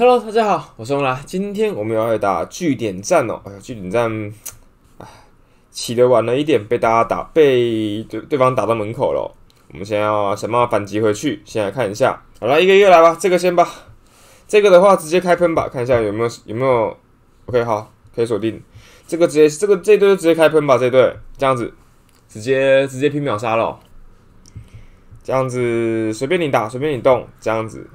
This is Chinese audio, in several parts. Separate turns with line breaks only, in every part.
Hello，大家好，我是翁来。今天我们要来打据点战哦。哎呀，据点战，哎，起得晚了一点，被大家打，被对对方打到门口了。我们先要想办法反击回去。先来看一下，好了，一个一个来吧。这个先吧。这个的话，直接开喷吧，看一下有没有有没有。OK，好，可以锁定。这个直接这个这队就直接开喷吧，这队这样子，直接直接拼秒杀了。这样子随便你打，随便你动，这样子。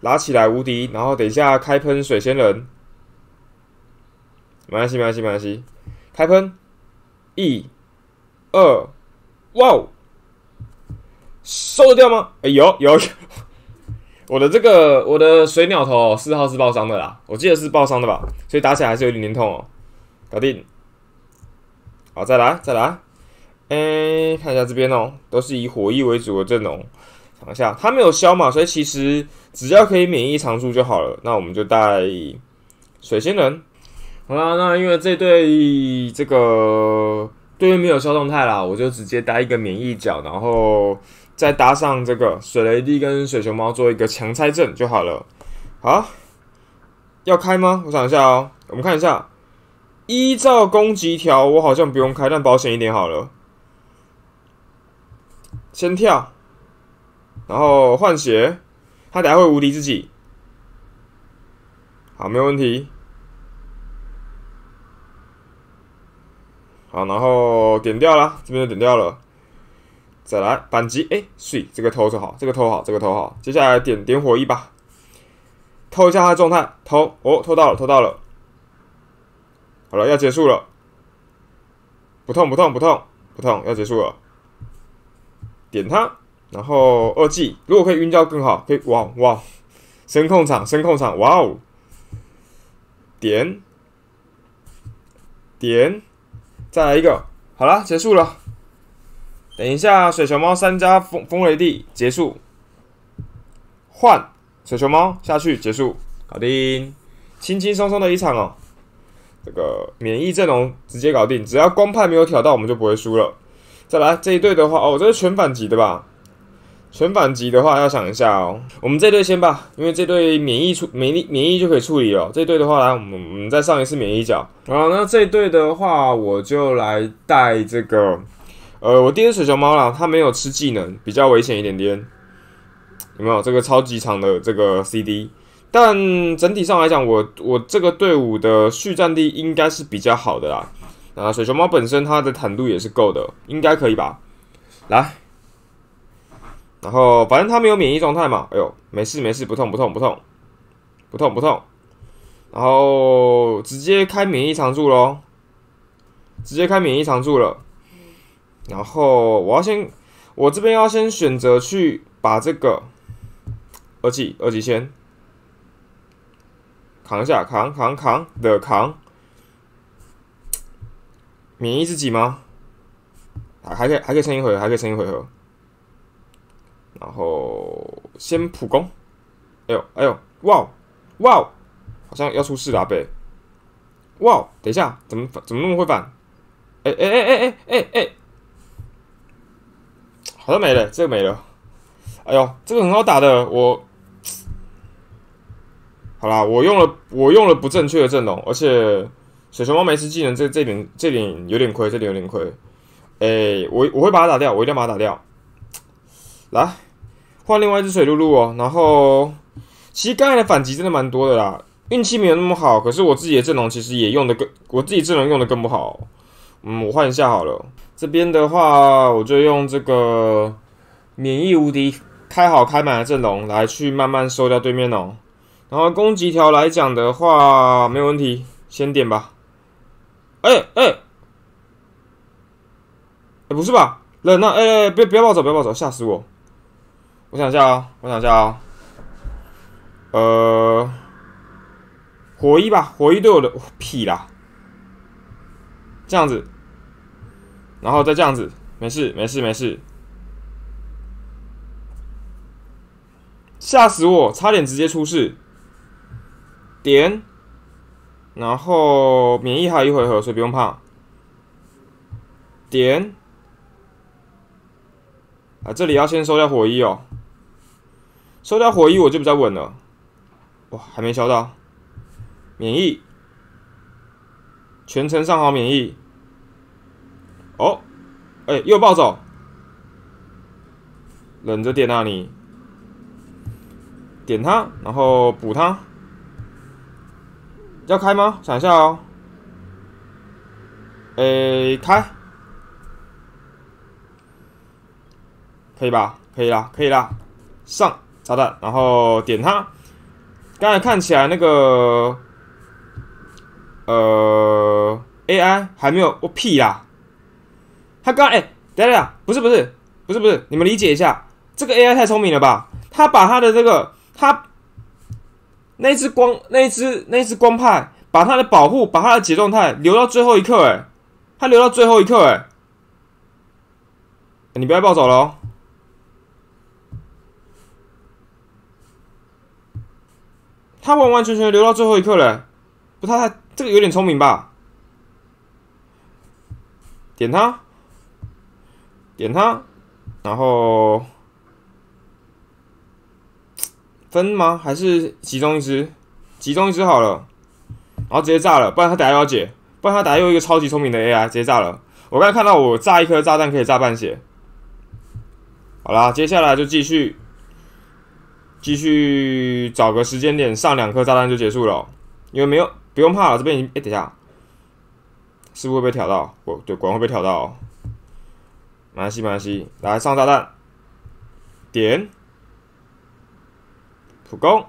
拉起来无敌，然后等一下开喷水仙人，没关系没关系没关系，开喷，一、二，哇哦，收得掉吗？哎有有有，我的这个我的水鸟头四号是爆伤的啦，我记得是爆伤的吧，所以打起来还是有点疼痛哦，搞定，好再来再来，哎看一下这边哦，都是以火翼为主的阵容。想一下，他没有消嘛，所以其实只要可以免疫常驻就好了。那我们就带水仙人。好啦，那因为这对这个对面没有消动态啦，我就直接带一个免疫角，然后再搭上这个水雷滴跟水熊猫做一个强拆阵就好了。好，要开吗？我想一下哦，我们看一下，依照攻击条，我好像不用开，但保险一点好了。先跳。然后换血，他等下会无敌自己。好，没有问题。好，然后点掉了，这边就点掉了。再来反击，哎，碎，这个偷就好，这个偷好，这个偷好。接下来点点火一吧，偷一下他的状态，偷，哦，偷到了，偷到了。好了，要结束了。不痛，不痛，不痛，不痛，要结束了。点他。然后二技如果可以晕掉更好，可以哇哇，声控场声控场哇哦，点点再来一个，好了结束了。等一下水熊猫三加风风雷地结束，换水熊猫下去结束，搞定，轻轻松松的一场哦。这个免疫阵容直接搞定，只要光派没有挑到，我们就不会输了。再来这一队的话，哦，这是全反击的吧？全反击的话，要想一下哦。我们这队先吧，因为这队免疫处免疫免疫就可以处理了。这队的话，来我们我们再上一次免疫角。好，那这队的话，我就来带这个。呃，我第一水熊猫啦，它没有吃技能，比较危险一点点。有没有这个超级长的这个 CD？但整体上来讲，我我这个队伍的续战力应该是比较好的啦。啊，水熊猫本身它的坦度也是够的，应该可以吧？来。然后反正他没有免疫状态嘛，哎呦，没事没事，不痛不痛不痛，不痛不痛。然后直接开免疫常驻喽，直接开免疫常驻了。然后我要先，我这边要先选择去把这个二级二级先扛一下，扛扛扛的扛，免疫自己吗？还还可以还可以撑一回合，还可以撑一回合。然后先普攻，哎呦哎呦，哇哇，好像要出事了，贝，哇，等一下，怎么怎么那么会反？哎哎哎哎哎哎哎，好像没了，这个没了，哎呦，这个很好打的，我，好啦，我用了我用了不正确的阵容，而且水熊猫没吃技能，这这点这点有点亏，这点有点亏，哎，我我会把它打掉，我一定要把它打掉，来。换另外一只水露露哦，然后其实刚才的反击真的蛮多的啦，运气没有那么好，可是我自己的阵容其实也用的更，我自己阵容用的更不好。嗯，我换一下好了，这边的话我就用这个免疫无敌开好开满的阵容来去慢慢收掉对面哦。然后攻击条来讲的话没有问题，先点吧。哎哎，哎不是吧？冷啊！哎哎，别不要暴走，不要暴走，吓死我！我想一下啊，我想一下啊，呃，火一吧，火一对我的屁啦，这样子，然后再这样子，没事没事没事，吓死我，差点直接出事，点，然后免疫还有一回合，所以不用怕，点，啊，这里要先收掉火一哦。收掉火一我就比较稳了，哇，还没消到，免疫，全程上好免疫。哦，哎，又暴走，忍着点啊你，点他，然后补他，要开吗？想一下哦。哎，开，可以吧？可以啦，可以啦，上。炸弹，然后点它。刚才看起来那个，呃，AI 还没有，我屁啦！他刚哎，等等，不是不是不是不是，你们理解一下，这个 AI 太聪明了吧？他把他的这个，他那只光，那只那只光派，把他的保护，把他的解状态留到最后一刻，哎。他留到最后一刻，哎，你不要暴走了。他完完全全留到最后一刻了，不，太这个有点聪明吧？点他，点他，然后分吗？还是集中一只？集中一只好了，然后直接炸了，不然他等下要解。不然他打又一个超级聪明的 AI，直接炸了。我刚才看到我炸一颗炸弹可以炸半血。好啦，接下来就继续，继续找个时间点上两颗炸弹就结束了。因为没有不用怕了，这边已经哎，等一下，是不是会被挑到？我对，果然会被挑到。没关系，没关系，来上炸弹，点，普攻，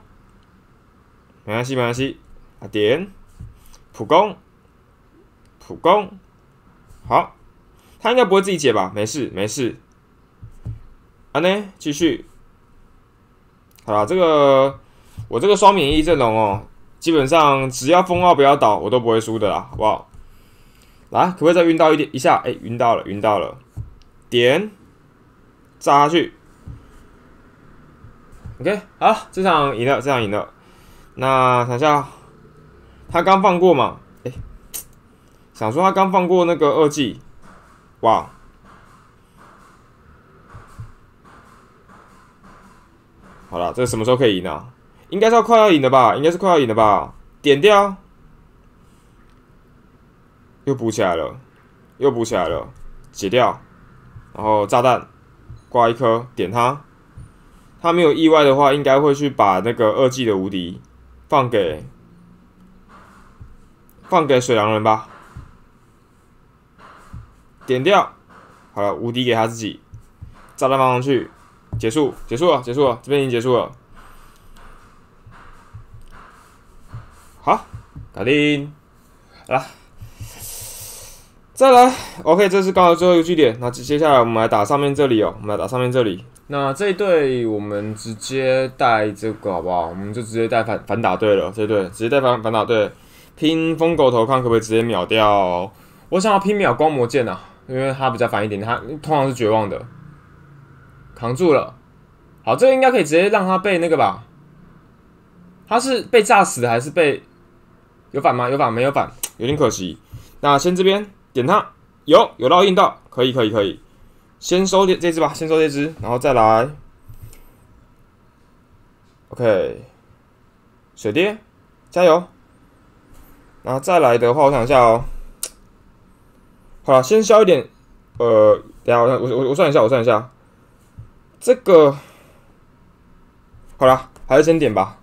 没关系，没关系，啊点，普攻。普攻，好，他应该不会自己解吧？没事，没事。啊呢，继续。好啦，这个我这个双免疫阵容哦，基本上只要封号不要倒，我都不会输的啦，好不好？来，可不可以再晕到一点一下？哎，晕到了，晕到了。点，炸下去。OK，好，这场赢了，这场赢了。那等下，他刚放过嘛？哎想说他刚放过那个二技，哇！好了，这什么时候可以赢啊？应该是要快要赢的吧？应该是快要赢的吧？点掉，又补起来了，又补起来了，解掉，然后炸弹挂一颗，点他，他没有意外的话，应该会去把那个二季的无敌放给放给水狼人吧。点掉，好了，无敌给他自己，炸弹放上去，结束，结束了，结束了，这边已经结束了。好，搞定，来，再来，OK，这是刚好最后一个据点，那接下来我们来打上面这里哦，我们来打上面这里。那这一队我们直接带这个好不好？我们就直接带反反打队了，这一队直接带反反打队，拼疯狗头，看可不可以直接秒掉？我想要拼秒光魔剑啊。因为他比较烦一点，他通常是绝望的，扛住了。好，这个应该可以直接让他被那个吧？他是被炸死还是被有反吗？有反没有反？有点可惜。那先这边点他，有有烙印到，可以可以可以。先收这这只吧，先收这只，然后再来。OK，水爹，加油。然后再来的话，我想一下哦。好了，先消一点，呃，等下我我我算一下，我算一下，这个好了，还是先点吧。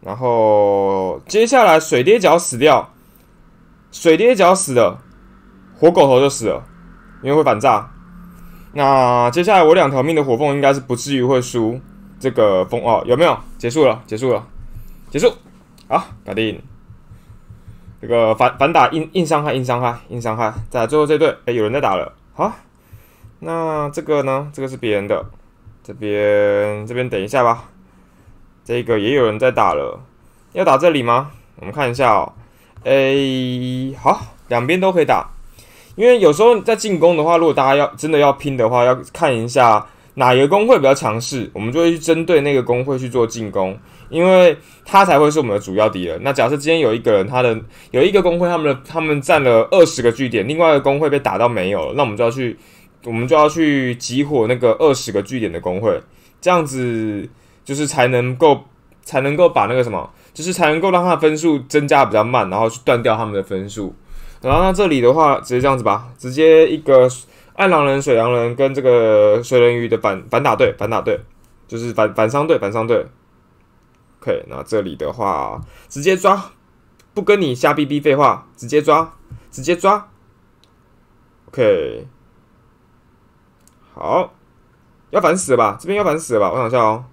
然后接下来水跌脚死掉，水跌脚死了，火狗头就死了，因为会反炸。那接下来我两条命的火凤应该是不至于会输这个风哦，有没有？结束了，结束了，结束，好，搞定。这个反反打硬硬伤害硬伤害硬伤害，在最后这队哎有人在打了，好，那这个呢？这个是别人的，这边这边等一下吧，这个也有人在打了，要打这里吗？我们看一下哦，哎好，两边都可以打，因为有时候在进攻的话，如果大家要真的要拼的话，要看一下哪一个工会比较强势，我们就会去针对那个工会去做进攻。因为他才会是我们的主要敌人。那假设今天有一个人，他的有一个工会，他们的他们占了二十个据点，另外一个工会被打到没有了，那我们就要去，我们就要去集火那个二十个据点的工会，这样子就是才能够才能够把那个什么，就是才能够让他的分数增加比较慢，然后去断掉他们的分数。然后那这里的话，直接这样子吧，直接一个暗狼人、水狼人跟这个水人鱼的反反打队，反打队就是反反伤队，反伤队。OK，那这里的话，直接抓，不跟你瞎逼逼废话，直接抓，直接抓。OK，好，要反死了吧？这边要反死了吧？我想一下哦，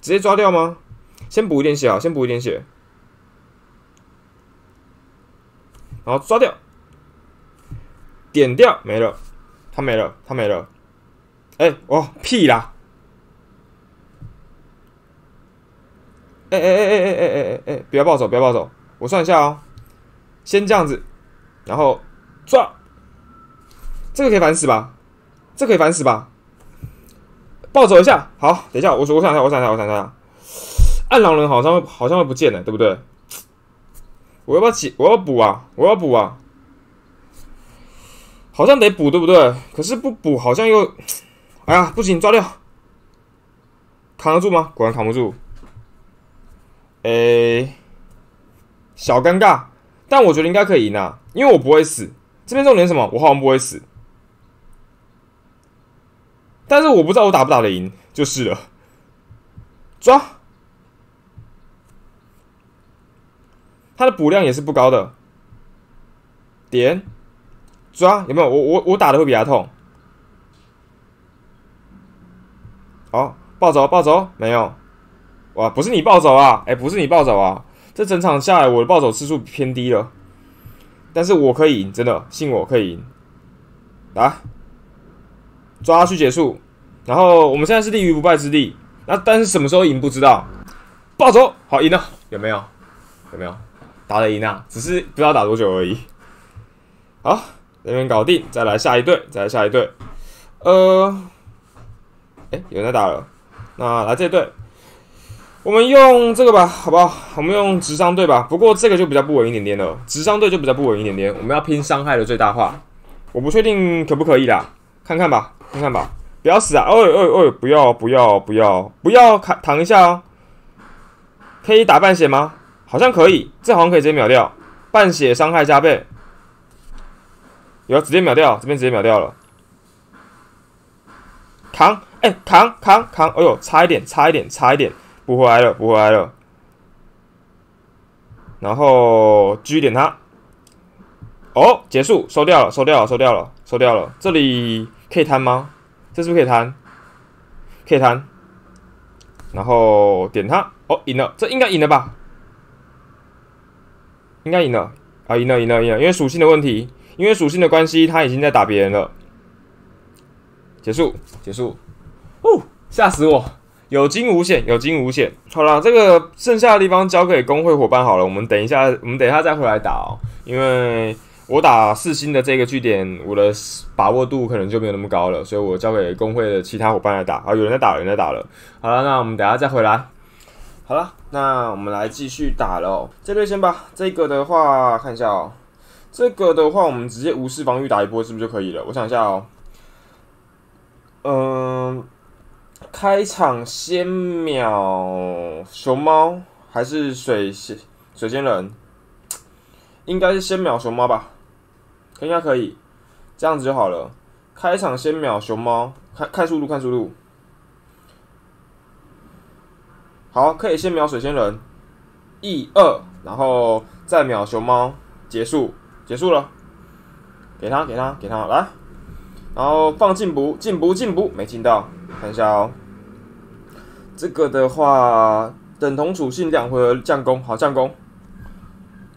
直接抓掉吗？先补一点血啊，先补一点血，然后抓掉，点掉，没了，他没了，他没了。哎，哦，屁啦！哎哎哎哎哎哎哎哎，不要暴走，不要暴走，我算一下哦，先这样子，然后抓。这个可以反死吧？这可以反死吧？暴走一下，好，等一下，我我想一下，我想一下，我想一下，暗狼人好像好像会不见了，对不对？我要不要起？我要补啊！我要补啊！好像得补，对不对？可是不补好像又……哎呀，不行，抓掉，扛得住吗？果然扛不住。哎，小尴尬，但我觉得应该可以赢啊，因为我不会死。这边重点什么？我好像不会死。但是我不知道我打不打得赢，就是了。抓，他的补量也是不高的。点，抓，有没有？我我我打的会比他痛。好，暴走暴走，没有。哇，不是你暴走啊！哎，不是你暴走啊！这整场下来，我的暴走次数偏低了。但是我可以赢，真的，信我可以赢。来。抓去结束，然后我们现在是立于不败之地。那但是什么时候赢不知道。暴走，好赢了，有没有？有没有？打得赢啊，只是不知道打多久而已。好，这边搞定，再来下一队，再来下一队。呃，哎，有人在打了。那来这队，我们用这个吧，好不好？我们用直伤队吧。不过这个就比较不稳一点点了，直伤队就比较不稳一点点。我们要拼伤害的最大化，我不确定可不可以啦，看看吧。看看吧，不要死啊！哦哦哦，不要不要不要不要，扛躺一下哦。可以打半血吗？好像可以，这好像可以直接秒掉，半血伤害加倍。有，直接秒掉，这边直接秒掉了。扛，哎，扛扛扛！哎呦，差一点，差一点，差一点，补回来了，补回来了。然后继续点他。哦，结束，收掉了，收掉了，收掉了，收掉了。这里。可以弹吗？这是不是可以弹？可以弹。然后点它，哦，赢了，这应该赢了吧？应该赢了啊，赢了，赢了，赢了！因为属性的问题，因为属性的关系，他已经在打别人了。结束，结束。哦，吓死我！有惊无险，有惊无险。好了，这个剩下的地方交给工会伙伴好了。我们等一下，我们等一下再回来打哦，因为。我打四星的这个据点，我的把握度可能就没有那么高了，所以我交给工会的其他伙伴来打。啊，有人在打，有人在打了。好了，那我们等下再回来。好了，那我们来继续打了。这队先吧。这个的话，看一下哦。这个的话，我们直接无视防御打一波，是不是就可以了？我想一下哦。嗯，开场先秒熊猫还是水仙水仙人？应该是先秒熊猫吧。应该可以，这样子就好了。开场先秒熊猫，看看速度，看速度。好，可以先秒水仙人，一二，然后再秒熊猫，结束，结束了。给他，给他，给他，来。然后放进补，进补，进补，没进到，看一下哦。这个的话，等同属性两回合降攻，好降攻，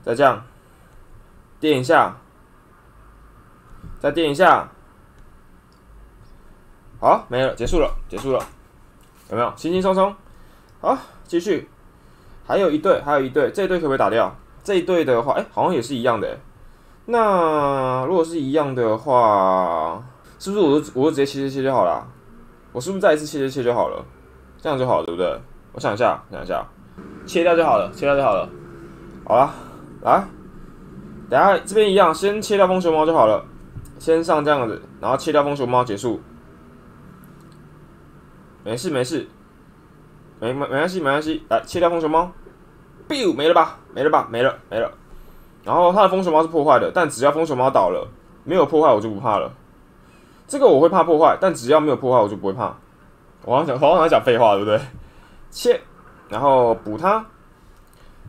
再降，垫一下。再垫一下，好，没了，结束了，结束了，有没有？轻轻松松，好，继续，还有一对，还有一对，这一对可不可以打掉？这一对的话，哎，好像也是一样的。那如果是一样的话，是不是我就我就直接切切切就好了？我是不是再一次切切切就好了？这样就好，对不对？我想一下，想一下，切掉就好了，切掉就好了。好了，来，等下这边一样，先切掉风熊猫就好了。先上这样子，然后切掉风熊猫结束，没事没事，没没没关系没关系，来切掉风熊猫，biu 没了吧没了吧没了没了。然后他的风熊猫是破坏的，但只要风熊猫倒了，没有破坏我就不怕了。这个我会怕破坏，但只要没有破坏我就不会怕。我好像讲，我好像讲废话，对不对？切，然后补它。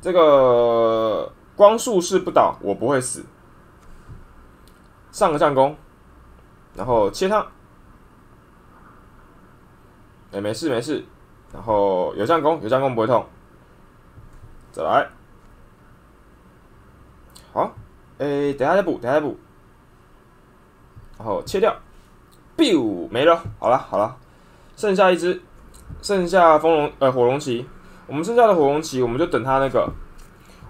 这个光束是不倒，我不会死。上个战功，然后切它。哎，没事没事。然后有战功，有战功不会痛。再来。好，哎，等下再补，等下再补。然后切掉，biu 没了。好了好了，剩下一只，剩下风龙呃火龙骑。我们剩下的火龙骑，我们就等它那个，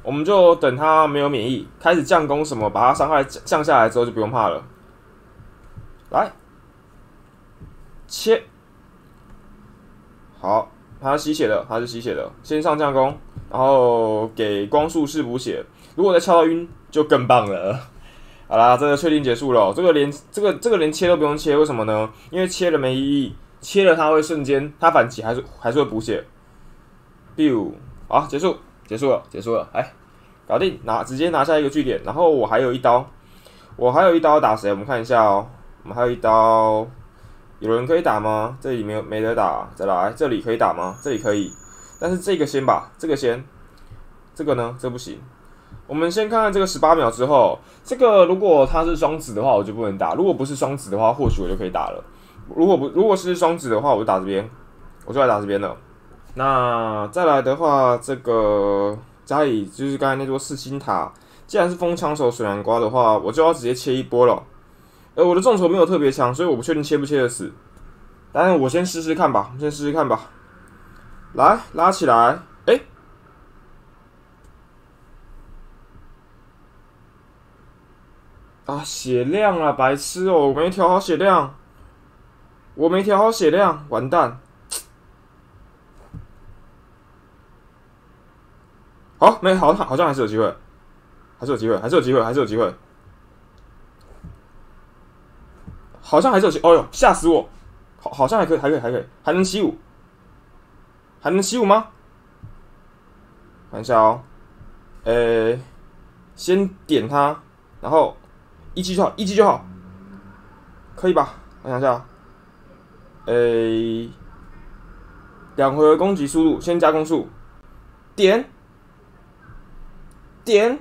我们就等他没有免疫，开始降攻什么，把它伤害降下来之后就不用怕了。来，切，好，他是吸血的，他是吸血的，先上降攻，然后给光束式补血，如果再敲到晕就更棒了。好啦，这个确定结束了，这个连这个这个连切都不用切，为什么呢？因为切了没意义，切了它会瞬间它反击还是还是会补血。b i 好，结束，结束了，结束了，哎，搞定，拿直接拿下一个据点，然后我还有一刀，我还有一刀打谁？我们看一下哦，我们还有一刀，有人可以打吗？这里没有没得打，再来，这里可以打吗？这里可以，但是这个先吧，这个先，这个呢？这不行，我们先看看这个十八秒之后，这个如果它是双子的话，我就不能打；如果不是双子的话，或许我就可以打了。如果不如果是双子的话，我就打这边，我就来打这边了。那再来的话，这个家里就是刚才那座四星塔，既然是风枪手水南瓜的话，我就要直接切一波了。呃，我的众筹没有特别强，所以我不确定切不切得死。但是我先试试看吧，我先试试看吧。来，拉起来，哎，啊，血量啊，白痴哦，我没调好血量，我没调好血量，完蛋。哦，没好，好像还是有机会，还是有机会，还是有机会，还是有机会，好像还是有机，哦呦，吓死我！好，好像还可以，还可以，还可以，还能七五，还能七五吗？看一下哦，呃，先点它，然后一击就好，一击就好，可以吧？我想一下，呃，两回合攻击速度，先加攻速，点。点，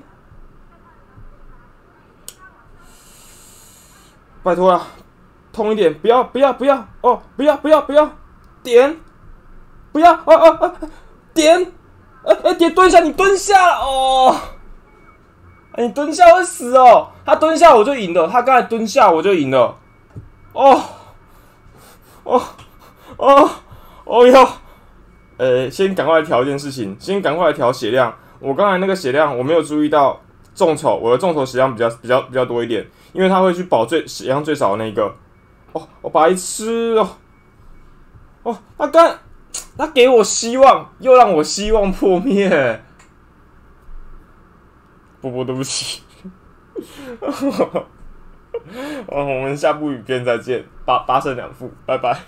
拜托了，痛一点，不要不要不要哦，不要不要不要，点，不要哦哦哦，点，呃呃点蹲下，你蹲下了哦，你蹲下会死哦，他蹲下我就赢了，他刚才蹲下我就赢了，哦，哦哦哦哟，呃，先赶快调一件事情，先赶快调血量。我刚才那个血量我没有注意到，众筹我的众筹血量比较比较比较多一点，因为他会去保最血量最少的那个。哦，我白痴哦！哦，他刚他给我希望，又让我希望破灭。波波，对不起。哦，我们下部影片再见，八八胜两负，拜拜。